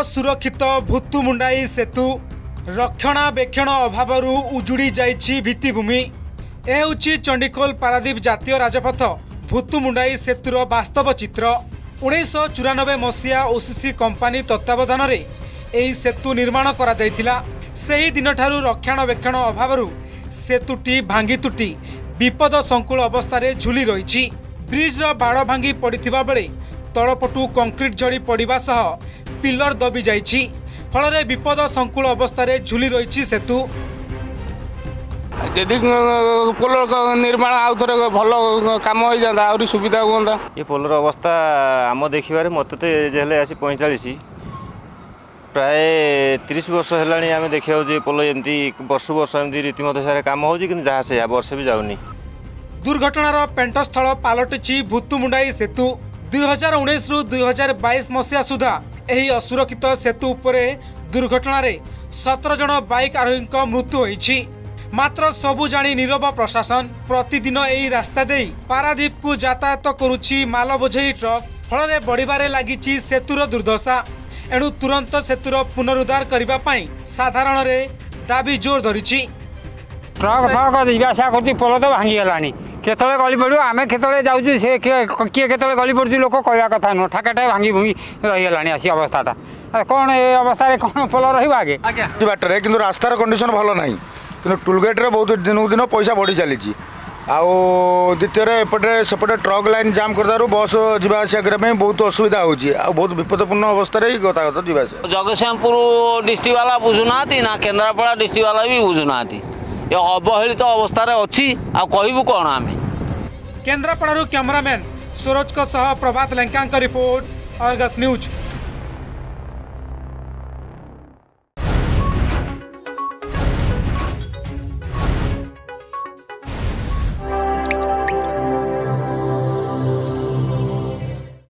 ଅସୁରକ୍ଷିତ ଭୁତୁମୁଣ୍ଡାଇ ସେତୁ ରକ୍ଷଣାବେକ୍ଷଣ ଅଭାବରୁ ଉଜୁଡ଼ି ଯାଇଛି ଭିତ୍ତିଭୂମି। ଏ ହେଉଛି ଚଣ୍ଡିଖୋଲ ପାରାଦୀପ ଜାତୀୟ ରାଜପଥ। ଭୁତୁମୁଣ୍ଡାଇ ସେତୁର ବାସ୍ତବ ଚିତ୍ର। ଉଣେଇଶହ ଚଉରାନବେ ମସିହା ଓସିସି କମ୍ପାନୀ ତତ୍ତ୍ୱାବଧାନରେ ଏହି ସେତୁ ନିର୍ମାଣ କରାଯାଇଥିଲା। ସେହି ଦିନଠାରୁ ରକ୍ଷଣାବେକ୍ଷଣ ଅଭାବରୁ ସେତୁଟି ଭାଙ୍ଗି ତୁଟି ବିପଦ ସଂକୁଳ ଅବସ୍ଥାରେ ଝୁଲି ରହିଛି। ବ୍ରିଜ୍ର ବାଡ଼ ଭାଙ୍ଗି ପଡ଼ିଥିବା ବେଳେ ତଳପଟୁ କଂକ୍ରିଟ୍ ଝଡ଼ି ପଡ଼ିବା ସହ ପିଲର ଦବି ଯାଇଛି ଫଳରେ ବିପଦ ସଂକୁଳ ଅବସ୍ଥାରେ ଝୁଲି ରହିଛି ସେତୁ। ଯଦି ପୋଲ ନିର୍ମାଣ ଆଉ ଥରେ ଭଲ କାମ ହେଇଯାନ୍ତା ଆହୁରି ସୁବିଧା ହୁଅନ୍ତା। ଏ ପୋଲର ଅବସ୍ଥା ଆମ ଦେଖିବାରେ ମୋତେ ତ ଏଜ୍ ହେଲେ ଆସି ପଇଁଚାଳିଶ ପ୍ରାୟ ତିରିଶ ବର୍ଷ ହେଲାଣି ଆମେ ଦେଖିବାକୁ ଯେ ପୋଲ ଏମିତି ବର୍ଷ ବର୍ଷ ଏମିତି ରୀତିମତ ହିସାବରେ କାମ ହେଉଛି କିନ୍ତୁ ଯାହା ସେଇଆ ବର୍ଷେ ବି ଯାଉନି। ଦୁର୍ଘଟଣାର ପେଣ୍ଟସ୍ଥଳ ପାଲଟିଛି ଭୁତୁମୁଣ୍ଡାଇ ସେତୁ। ଦୁଇ ହଜାର ଉଣେଇଶରୁ ଦୁଇ ହଜାର ବାଇଶ ମସିହା ସୁଦ୍ଧା ଏହି ଅସୁରକ୍ଷିତ ସେତୁ ଉପରେ ଦୁର୍ଘଟଣାରେ ସତର ଜଣ ବାଇକ୍ ଆରୋହୀଙ୍କ ମୃତ୍ୟୁ ହୋଇଛି। ମାତ୍ର ସବୁ ଜାଣି ନିରବ ପ୍ରଶାସନ। ପ୍ରତିଦିନ ଏହି ରାସ୍ତା ଦେଇ ପାରାଦୀପକୁ ଯାତାୟାତ କରୁଛି ମାଲ ବୋଝେଇ ଟ୍ରକ୍। ଫଳରେ ବଢ଼ିବାରେ ଲାଗିଛି ସେତୁର ଦୁର୍ଦ୍ଦଶା। ଏଣୁ ତୁରନ୍ତ ସେତୁର ପୁନରୁଦ୍ଧାର କରିବା ପାଇଁ ସାଧାରଣରେ ଦାବି ଜୋର ଧରିଛି। ଟ୍ରକ୍ ଫ୍ରକ୍ ଯିବା ଆସିବା କରୁଛି ପୋଲ ତ ଭାଙ୍ଗିଗଲାଣି। କେତେବେଳେ ଗଳି ପଡ଼ିବ? ଆମେ କେତେବେଳେ ଯାଉଛୁ? ସେ କିଏ କିଏ କେତେବେଳେ ଗଳି ପଡ଼ୁଛି ଲୋକ କହିବା କଥା ନୁହଁ। ଠାକାଟା ଭାଙ୍ଗି ଭୁଙ୍ଗି ରହିଗଲାଣି ଆସି ଅବସ୍ଥାଟା। ଆଉ କ'ଣ ଏ ଅବସ୍ଥାରେ କ'ଣ ପୋଲ ରହିବ ଆଗେ? କିଛି ବାଟରେ କିନ୍ତୁ ରାସ୍ତାର କଣ୍ଡିସନ ଭଲ ନାହିଁ। କିନ୍ତୁ ଟୁଲ୍ ଗେଟ୍ରେ ବହୁତ ଦିନକୁ ଦିନ ପଇସା ବଢ଼ି ଚାଲିଛି। ଆଉ ଦ୍ୱିତୀୟରେ ଏପଟେ ସେପଟେ ଟ୍ରକ୍ ଲାଇନ୍ ଜାମ୍ କରିଦେବାରୁ ବସ୍ ଯିବା ଆସିବା କରିବା ପାଇଁ ବହୁତ ଅସୁବିଧା ହେଉଛି। ଆଉ ବହୁତ ବିପଦପୂର୍ଣ୍ଣ ଅବସ୍ଥାରେ ହିଁ ଗତାଗତ ଯିବା ଆସିବା। ଜଗତସିଂହପୁର ଡିଷ୍ଟ୍ରିକ୍ଟ ବାଲା ବୁଝୁନାହାନ୍ତି ନା କେନ୍ଦ୍ରାପଡ଼ା ଡିଷ୍ଟ୍ରିକ୍ଟ ବାଲା ବି ବୁଝୁନାହାନ୍ତି? ଏ ଅବହେଳିତ ଅବସ୍ଥାରେ ଅଛି ଆଉ କହିବୁ କ'ଣ ଆମେ? କେନ୍ଦ୍ରାପଡ଼ାରୁ କ୍ୟାମେରାମ୍ୟାନ୍ ସୁରଜଙ୍କ ସହ ପ୍ରଭାତ ଲେଙ୍କାଙ୍କ ରିପୋର୍ଟ ଅର୍ଗସ୍ ନ୍ୟୁଜ୍।